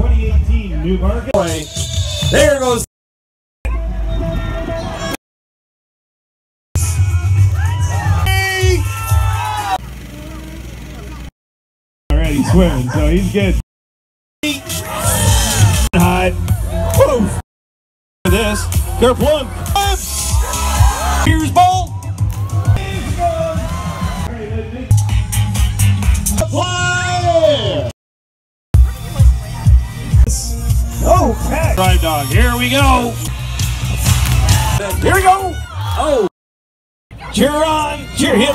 2018 New Market. There goes. Already swimming, so he's good. High. Woo. This. Kerplunk. Here's ball. Pat! Drive dog. Here we go. Here we go. Oh. Cheer on. Cheer him.